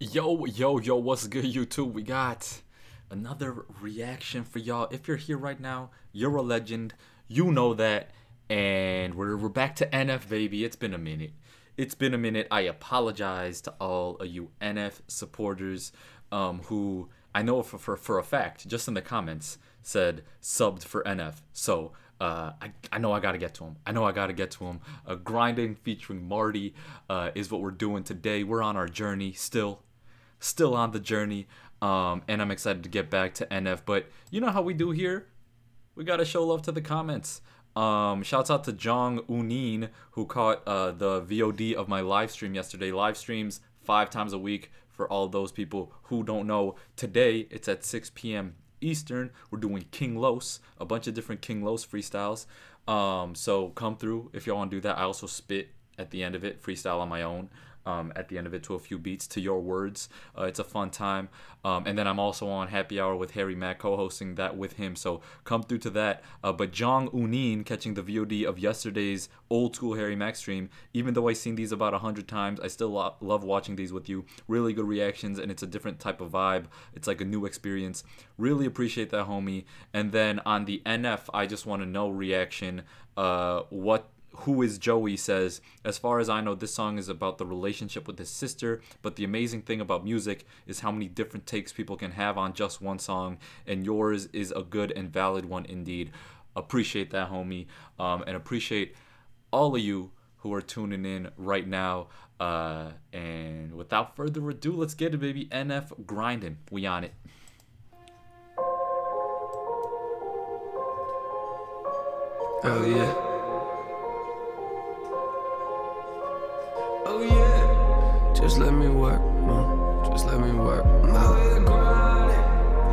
Yo, yo, yo, what's good, YouTube? We got another reaction for y'all. If you're here right now, you're a legend. You know that. And we're, we're back to NF, baby. It's been a minute. It's been a minute. I apologize to all of you NF supporters um, who I know for, for, for a fact, just in the comments, said subbed for NF. So uh, I, I know I gotta get to him. I know I gotta get to him. Uh, grinding featuring Marty uh, is what we're doing today. We're on our journey still, still on the journey, um, and I'm excited to get back to NF. But you know how we do here. We gotta show love to the comments. Um, shouts out to Jong Unin who caught uh, the VOD of my live stream yesterday. Live streams five times a week for all those people who don't know. Today it's at 6 p.m. Eastern. We're doing King Los, a bunch of different King Los freestyles. Um, so come through if y'all want to do that. I also spit at the end of it, freestyle on my own um, at the end of it to a few beats to your words. Uh, it's a fun time. Um, and then I'm also on Happy Hour with Harry Mack, co-hosting that with him. So come through to that. Uh, but Jong Unin catching the VOD of yesterday's old school Harry Mack stream. Even though I've seen these about a hundred times, I still lo- love watching these with you. Really good reactions, and it's a different type of vibe. It's like a new experience. Really appreciate that, homie. And then on the NF, I just want to know reaction. Uh, what who is Joey says, as far as I know, this song is about the relationship with his sister. But the amazing thing about music is how many different takes people can have on just one song, and yours is a good and valid one indeed. Appreciate that, homie, um, and appreciate all of you who are tuning in right now. Uh, and without further ado, let's get it, baby. NF grinding. We on it. Oh yeah. Just let me work, man. Just let me work.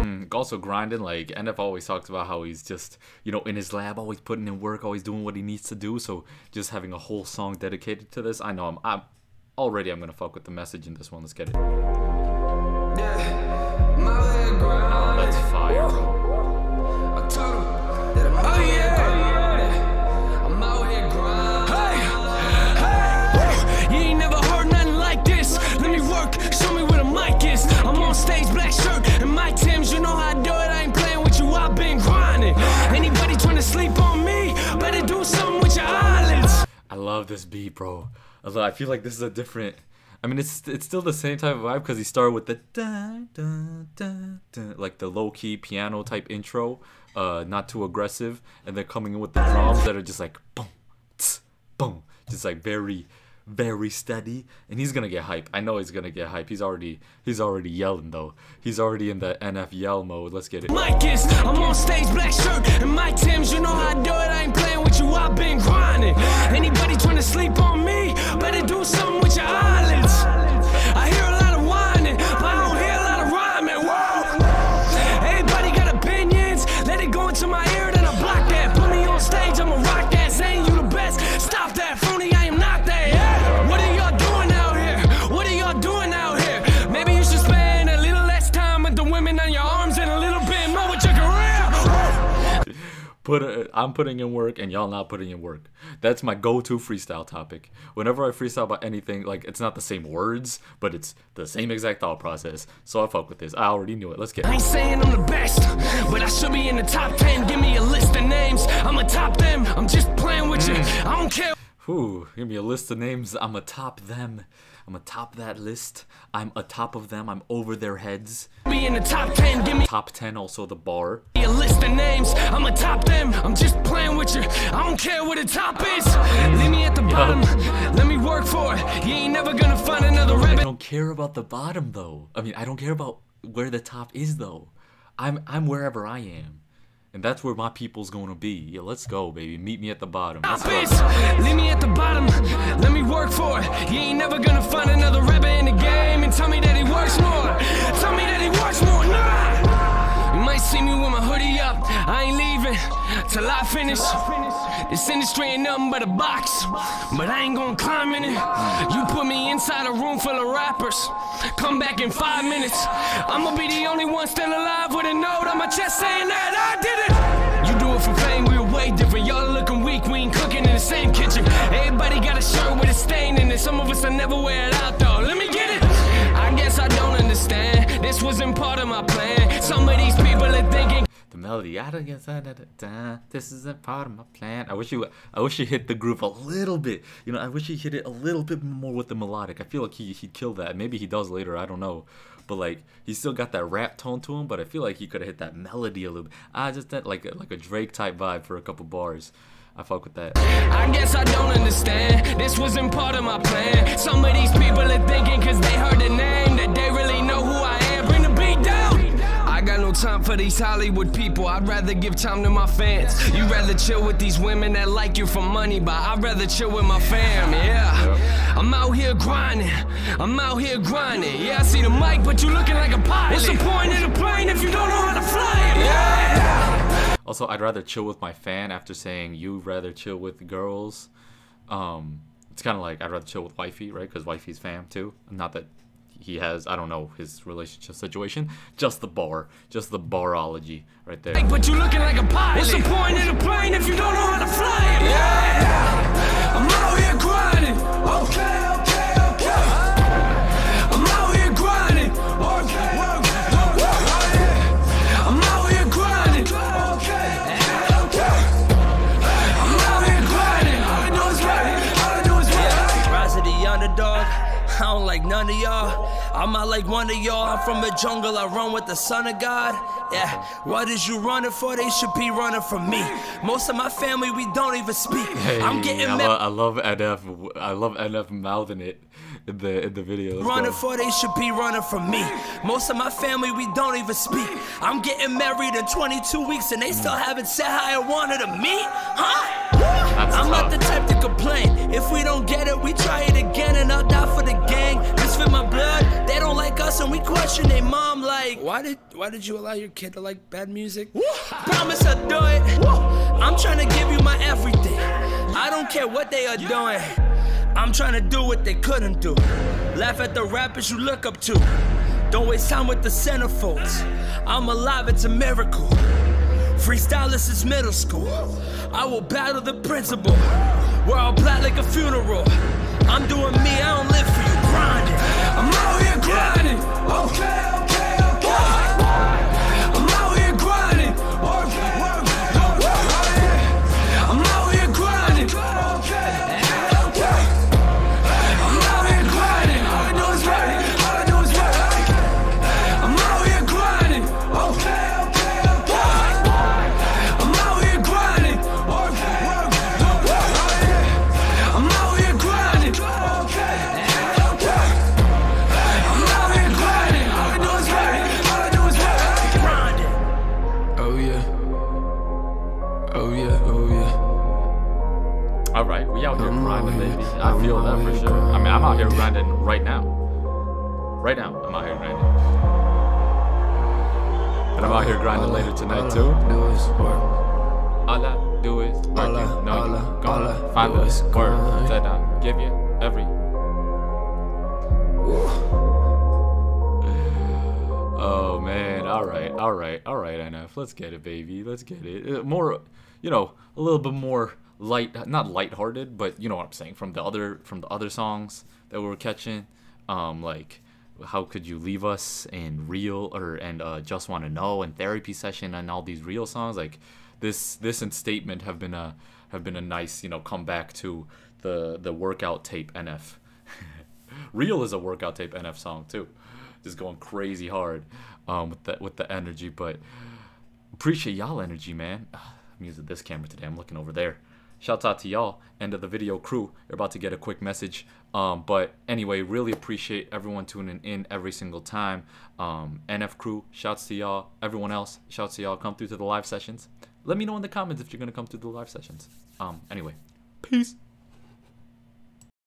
Mm, also grinding, like NF always talks about how he's just, you know, in his lab, always putting in work, always doing what he needs to do. So just having a whole song dedicated to this, I know I'm, I'm already I'm gonna fuck with the message in this one. Let's get it. Oh, love this beat, bro. Although I feel like this is a different. I mean, it's it's still the same type of vibe because he started with the da, da, da, da, like the low key piano type intro, uh, not too aggressive, and then coming in with the drums that are just like boom, tss, boom, just like very very steady, and he's gonna get hype. I know he's gonna get hype. He's already he's already yelling though. He's already in the NF yell mode. Let's get it. Mike is, I'm on stage, black shirt, and my Tim's. You know how I do it. I ain't playing with you. I've been grinding. Anybody trying to sleep on me, better do something with your eyelids. Put a, I'm putting in work and y'all not putting in work. That's my go-to freestyle topic. Whenever I freestyle about anything, like it's not the same words, but it's the same exact thought process. So I fuck with this. I already knew it. Let's get. It. I ain't saying I'm the best, but I should be in the top ten. Give me a list of names. I'ma top them. I'm just playing with you. Mm. I don't care. Whew, give me a list of names. I'm atop them. I'm atop that list. I'm atop of them. I'm over their heads. Be in the top 10. Give me top 10 also the bar. A list of names. I'm atop them. I'm just playing with you. I don't care what the top is. Leave me at the bottom. Let me work for it. You ain't never gonna find another rabbit. I don't care about the bottom though. I mean, I don't care about where the top is though. I'm I'm wherever I am. And that's where my people's gonna be. Yeah, let's go, baby. Meet me at the bottom. Let's go. Leave me at the bottom. Never gonna find another rapper in the game and tell me that he works more. Tell me that he works more. Nah. You might see me with my hoodie up. I ain't leaving till I finish. This industry ain't nothing but a box, but I ain't gonna climb in it. You put me inside a room full of rappers. Come back in five minutes. I'ma be the only one still alive with a note on my chest saying that I did it. You do it for fame, we are way different. Y'all looking weak, we ain't cooking same kitchen. Everybody got a shirt with a stain in it. Some of us will never wear it out though. Let me get it. I guess I don't understand. This wasn't part of my plan. Some of these people are thinking. The melody, I don't guess, da, da, da, this isn't part of my plan. I wish you, I wish you hit the groove a little bit. You know, I wish you hit it a little bit more with the melodic. I feel like he he'd kill that. Maybe he does later. I don't know, but like he still got that rap tone to him. But I feel like he could have hit that melody a little bit. I just that like like a Drake type vibe for a couple bars. I fuck with that. I guess I don't understand. This wasn't part of my plan. Some of these people are thinking cause they heard the name that they really know who I am. Bring the beat down. I got no time for these Hollywood people. I'd rather give time to my fans. You rather chill with these women that like you for money, but I'd rather chill with my fam. Yeah. I'm out here grinding. I'm out here grinding. Yeah, I see the mic, but you looking like a pilot. What's the point of the plane if you don't know how to fly it? Yeah. Also, I'd rather chill with my fan after saying you'd rather chill with girls. Um, it's kind of like I'd rather chill with wifey, right? Because wifey's fam too. Not that he has, I don't know his relationship situation. Just the bar, just the barology right there. But you looking like a pilot. What's the point of the plane if you don't know how to fly it? Yeah. I'm out here grinding. Okay, okay, I'm not like one of y'all. I'm from the jungle. I run with the son of God. Yeah. What is you running for? They should be running from me. Most of my family, we don't even speak. Hey, I'm getting I, lo- I love NF. I love NF mouthing it in the in the video. Let's running go. for they should be running from me. Most of my family we don't even speak. I'm getting married in 22 weeks and they still haven't said how I wanted to meet, huh? That's I'm not the type to complain. If we don't get it, we try it again and I'll die for the gang. This fit my blood. They don't like us and we question their mom like, why did why did you allow your kid to like bad music? Promise I'll do it. I'm trying to give you my everything. I don't care what they are doing. I'm trying to do what they couldn't do. Laugh at the rappers you look up to. Don't waste time with the centerfolds. I'm alive, it's a miracle. Freestylist is middle school. I will battle the principal. We're all black like a funeral. I'm doing me, I don't live for you. Grinding. I'm out here grinding. Okay, out here grinding. I feel that for sure. I mean, I'm out here grinding right now. Right now, I'm out here grinding. And I'm out here grinding later tonight too. Do is work. All I do is work. All I- You know all I- all gonna I find the word grind. that I give you every. Oh man! All right, all right, all right, NF. Let's get it, baby. Let's get it. Uh, More, you know, a little bit more light, not lighthearted, but you know what I'm saying. From the other, from the other songs that we were catching, um, like how could you leave us and real or and uh, just want to know and therapy session and all these real songs? Like this this and statement have been a have been a nice you know comeback to the the workout tape nf real is a workout tape nf song too. Just going crazy hard um with the with the energy but appreciate y'all energy man. Ah, i'm using this camera today. I'm looking over there shouts out to y'all end of the video crew. You're about to get a quick message. Um but anyway really appreciate everyone tuning in every single time. Um nf crew shouts to y'all. Everyone else shouts to y'all. Come through to the live sessions. Let me know in the comments if you're gonna come through the live sessions. Um anyway peace